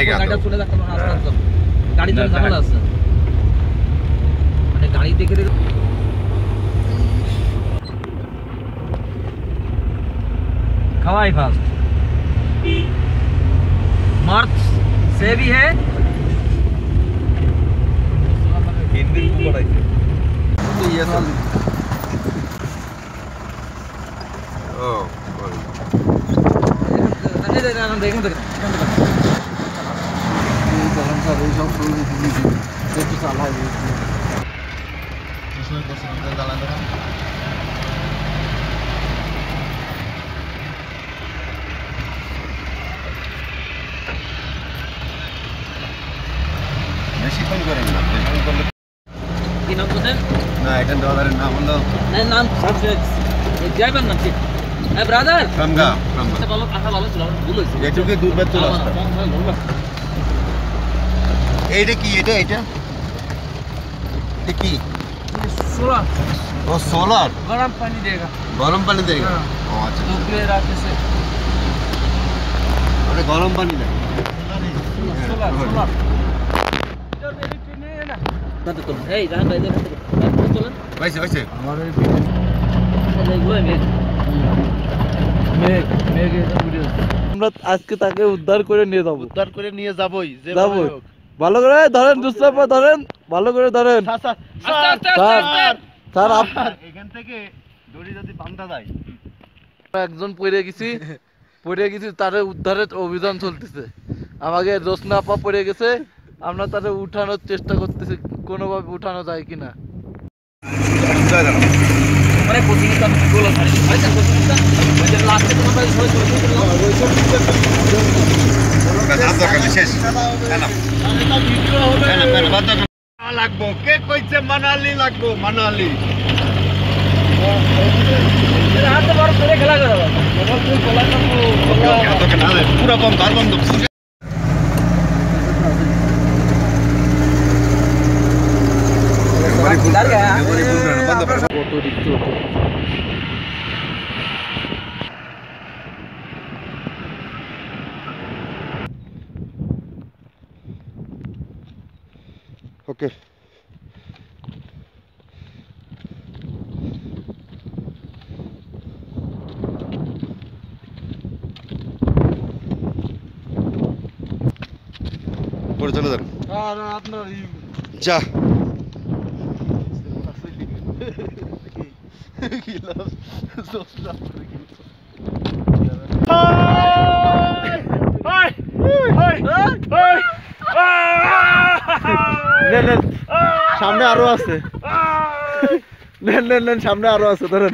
জায়গা তো। গাড়িটা চলে যাচ্ছে না আস্তে আস্তে গাড়ি চলে না, ঝামেলা আছে মানে গাড়ি দেখে দেখে खवाई फास्ट मर्द से भी है হিন্দি পড়াইছে ও বল। দেখুন বেশিক্ষণ করেন না বেশিক্ষণ করলে না এটা দাদারের নাম হলো নাম ড্রাইভার নাম ঠিক ব্রাদার রামগা রামগা ভালো কথা ভালো আমার ভুল এইটা কি? এটা এটা কি? সোলার। ও সোলার? গরম পানি দেগা গরম পানি দেগা হ্যাঁ। ও আচ্ছা, আচ্ছা। রাখে সে। গরম পানি দেয়। মেঘ আমরা আজকে তাকে উদ্ধার করে নিয়ে যাব। উদ্ধার করে নিয়ে যাবোই যাব ভালো করে ধরেন দুষ্টাপা ধরেন ভালো করে ধরেন। স্যার এখান থেকে দড়ি যদি বান্ধা যায়। একজন পড়ে গেছি পড়ে গেছি তারে উদ্ধারের অভিযান চলতেছে। আমাকে রোশনা আপা পড়ে গেছে আমরা তারে উঠানোর চেষ্টা করতেছি কোনোভাবে উঠানো যায় কিনা। মানে লাস্টে তোমার লাগবো কে কইছে মানালি লাগবো মানালি পুরা বন্ধ আর বন্ধ অতিরিক্ত गया? বন্ধ করো কত রিক্স হতো ওকে পরে চলে যান আর আপনার যা নেন নেন। সামনে আরও আছে। নেন নেন নেন সামনে আরও আছে ধরেন।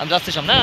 আমি যাচ্ছি বাইরে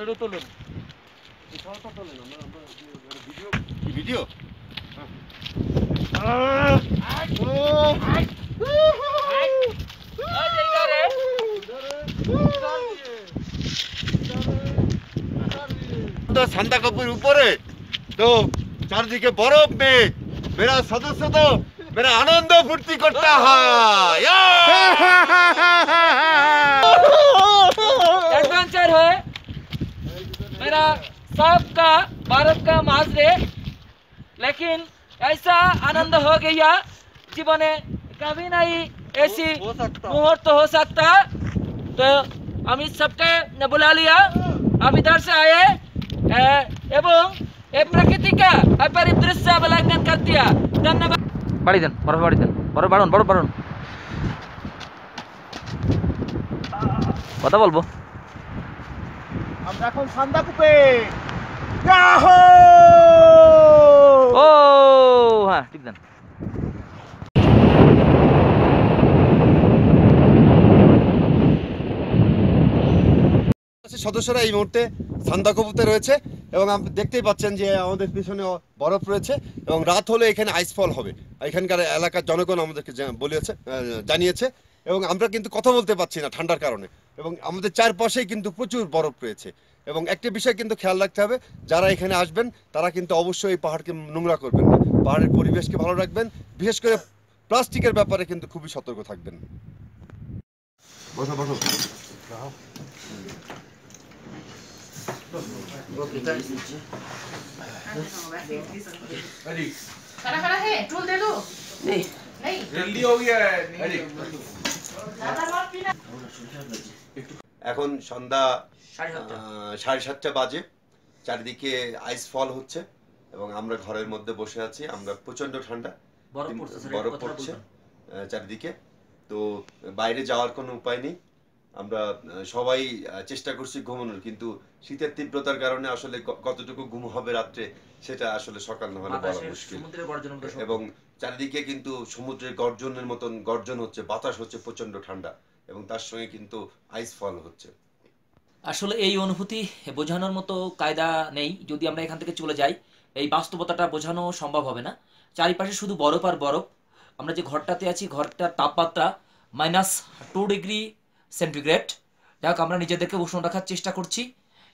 এটারও তোলেন। ভিডিও সান্দা কাপুর উপরে। তো চারদিকে বরফ মেয়ে মেরা সদস্য তো মেরা আনন্দ ফুর্তি করতে হয়। হয়। मेरा सबका भारत का माजरे। लेकिन ऐसा आनंद हो गया जीवन कभी नहीं ऐसी मुहूर्त हो सकता। तो हम इस सबके बुला लिया। हम इधर से आए एवं प्रकृति का अपरिदृश्य अवलंबन कर दिया। धन्यवाद। बड़ी दिन बड़ो बड़ी दिन बड़ो बड़ो बड़ो बड़ो কথা বলবো আমরা এখন সান্দাকুপে। ও হ্যাঁ ঠিক দেন। সদস্যরা এই মুহূর্তে সান্দাকবুতে রয়েছে এবং আপনি দেখতেই পাচ্ছেন যে আমাদের পিছনে বরফ রয়েছে এবং রাত হলে এখানে আইসফল হবে। এখানকার এলাকার জনগণ আমাদেরকে বলেছে জানিয়েছে এবং আমরা কিন্তু কথা বলতে পারছি না ঠান্ডার কারণে। এবং আমাদের চারপাশেই কিন্তু প্রচুর বরফ রয়েছে এবং একটি বিষয় কিন্তু খেয়াল রাখতে হবে যারা এখানে আসবেন তারা কিন্তু অবশ্যই এই পাহাড়কে নোংরা করবেন না পাহাড়ের পরিবেশকে ভালো রাখবেন বিশেষ করে প্লাস্টিকের ব্যাপারে কিন্তু খুবই সতর্ক থাকবেন বসো বসো खड़ा खड़ा है टूल दे दो नहीं नहीं जल्दी हो गया है नहीं ज्यादा मत पीना এখন সন্ধ্যা সাড়ে সাতটা। বাজে। চারিদিকে আইস ফল হচ্ছে এবং আমরা ঘরের মধ্যে বসে আছি। আমরা প্রচণ্ড ঠান্ডা। বরফ পড়ছে চারিদিকে। তো বাইরে যাওয়ার কোনো উপায় নেই। আমরা সবাই চেষ্টা করছি ঘুমানোর কিন্তু শীতের তীব্রতার কারণে আসলে কতটুকু ঘুম হবে রাত্রে সেটা আসলে সকাল না হলে বলা মুশকিল। এবং চারিদিকে কিন্তু সমুদ্রের গর্জনের মতন গর্জন হচ্ছে বাতাস হচ্ছে প্রচণ্ড ঠান্ডা। এবং তার সঙ্গে কিন্তু আইস ফল হচ্ছে। আসলে এই অনুভূতি বোঝানোর মতো কায়দা নেই। যদি আমরা এখান থেকে চলে যাই, এই বাস্তবতাটা বোঝানো সম্ভব হবে না। চারিপাশে শুধু বরফ আর বরফ। আমরা যে ঘরটাতে আছি, ঘরটার তাপমাত্রা মাইনাস টু ডিগ্রি সেন্টিগ্রেড যাই হোক, আমরা নিজেদেরকে উষ্ণ রাখার চেষ্টা করছি।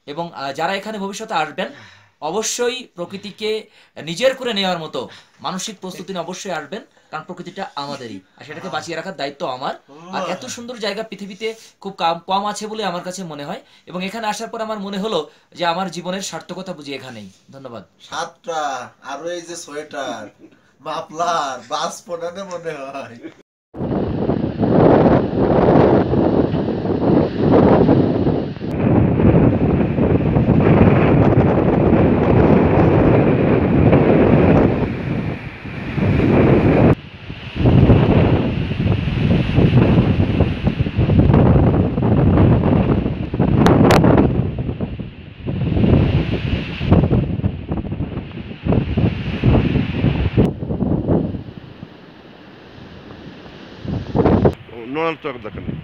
এবং যারা এখানে ভবিষ্যতে আসবেন, অবশ্যই প্রকৃতিকে নিজের করে নেওয়ার মতো মানসিক প্রস্তুতি অবশ্যই আসবেন। কারণ প্রকৃতিটা আমাদেরই। আর সেটাকে বাঁচিয়ে রাখার দায়িত্ব আমার। আর এত সুন্দর জায়গা পৃথিবীতে খুব কম কম আছে বলে আমার কাছে মনে হয়। এবং এখানে আসার পর আমার মনে হলো যে আমার জীবনের সার্থকতা বুঝি এখানেই। ধন্যবাদ। সাতটা আরও এই যে সোয়েটার মাফলার বাস পড়ানো মনে হয়। নড়ার তো দরকার নেই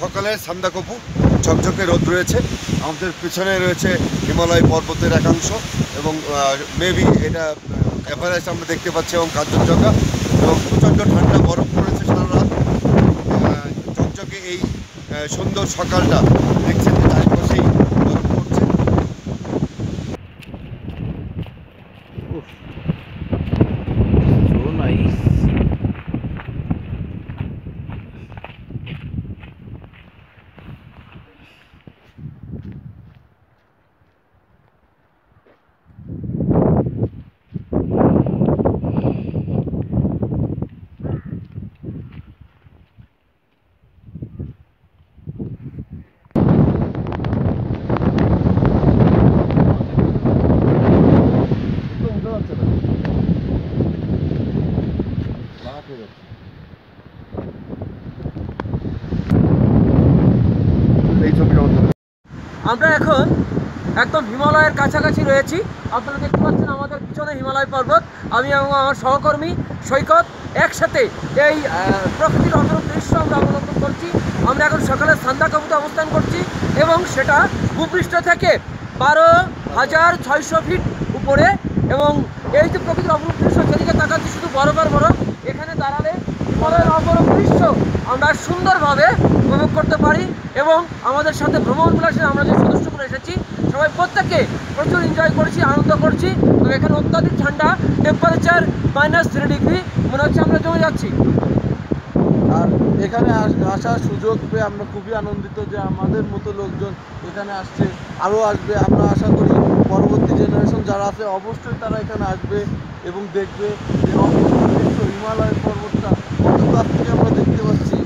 সকালের সান্দাকপু, ঝকঝকে রোদ রয়েছে। আমাদের পিছনে রয়েছে হিমালয় পর্বতের একাংশ এবং মেবি এটা এভারেস্ট আমরা দেখতে পাচ্ছি এবং কাঞ্চনজঙ্ঘা এবং প্রচণ্ড ঠান্ডা, বরফ পড়েছে সারা রাত আহ, ঝকঝকে এই সুন্দর সকালটা দেখছেন যে চারিপাশেই বরফ পড়ছে So nice. ছবিটা আমরা এখন একদম হিমালয়ের কাছাকাছি রয়েছি। আপনারা দেখতে পাচ্ছেন আমাদের পিছনে হিমালয় পর্বত। আমি এবং আমার সহকর্মী সৈকত একসাথে এই প্রকৃতির অপরূপ দৃশ্য আমরা অবলম্বন করছি। আমরা এখন সকালে সান্দাকাবুতে অবস্থান করছি এবং সেটা ভূপৃষ্ঠ থেকে বারো হাজার ছয়শো ফিট উপরে এবং এই যে প্রকৃতির অপরূপ দৃশ্য, সেদিকে তাকাচ্ছি শুধু বরফ আর বরফ। এখানে দাঁড়ালে হিমালয়ের অপরূপ দৃশ্য আমরা সুন্দরভাবে উপভোগ করতে পারি এবং আমাদের সাথে ভ্রমণ বিলাসে আমরা যে সদস্যগুলো এসেছি, সবাই প্রত্যেকে প্রচুর এনজয় করছি, আনন্দ করছি। তো এখানে অত্যাধিক ঠান্ডা টেম্পারেচার মাইনাস থ্রি ডিগ্রি মনে হচ্ছে আমরা জমে যাচ্ছি। আর এখানে আস- আসার সুযোগ পেয়ে আমরা খুবই আনন্দিত যে আমাদের মতো লোকজন এখানে আসছে, আরও আসবে। আমরা আশা করি পরবর্তী জেনারেশন যারা আছে, অবশ্যই তারা এখানে আসবে এবং দেখবে হিমালয় পর্বতটা কত কাছ থেকে আমরা দেখতে পাচ্ছি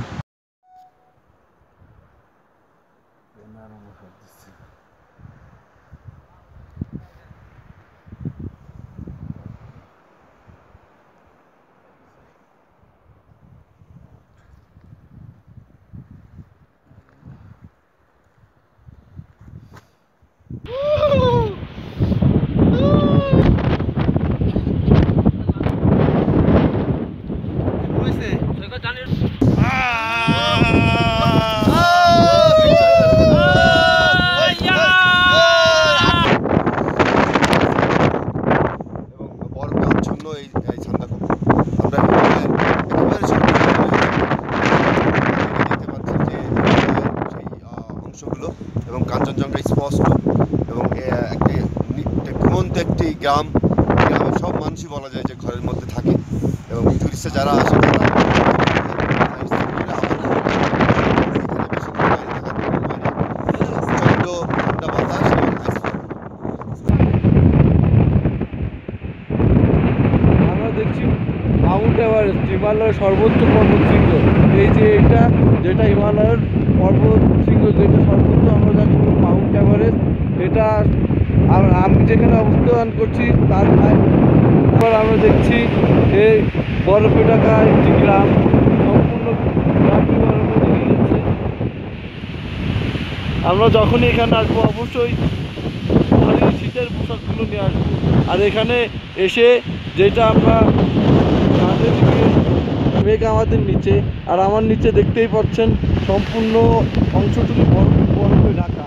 এবং কাঞ্চনজঙ্ঘা স্পষ্ট এবং এ একটি নি- একটি গ্রাম, গ্রামের সব মানুষই বলা যায় যে ঘরের মধ্যে থাকে এবং টুরিস্টে যারা আসে তারা এখানে বেশিক্ষণ বাইরে থাকার কোনো উপায় নেই। প্রচণ্ড ঠান্ডা বাতাস এবং আইসফল আমরা দেখছি মাউন্ট এভারেস্ট হিমালয়ের সর্বোচ্চ পর্বত শৃঙ্গ এই যে এটা, যেটা হিমালয়ের পর্বত শৃঙ্গ যেটা সর্বোচ্চ আমরা যাকে বলি মাউন্ট এভারেস্ট। এটা আম- যেখানে অবস্থান করছি, তার এবার আমরা দেখছি এই বরফে ঢাকা একটি গ্রাম। সম্পূর্ণ গ্রামটি বরফে গেছে আমরা যখনই এখানে আসব, অবশ্যই শীতের পোশাকগুলো নিয়ে আসব। আর এখানে এসে যেটা আমরা মেঘ আমাদের নিচে আর আমার নিচে দেখতেই পাচ্ছেন সম্পূর্ণ অংশটুকু বরফে ঢাকা।